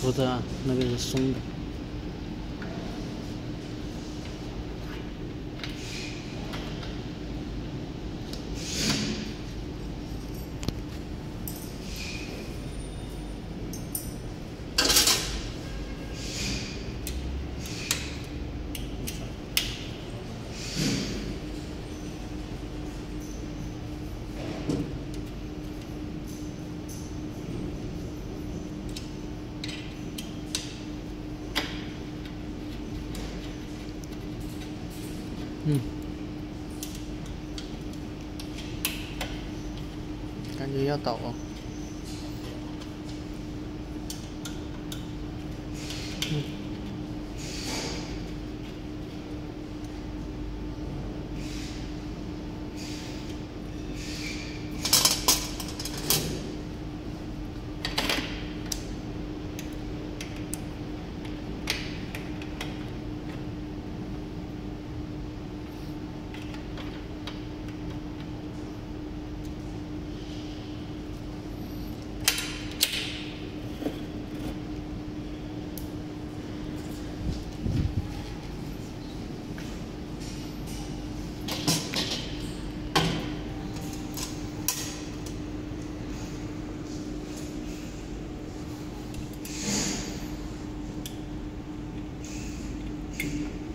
扶着啊，那个是松的。嗯，感觉要倒哦。嗯。week.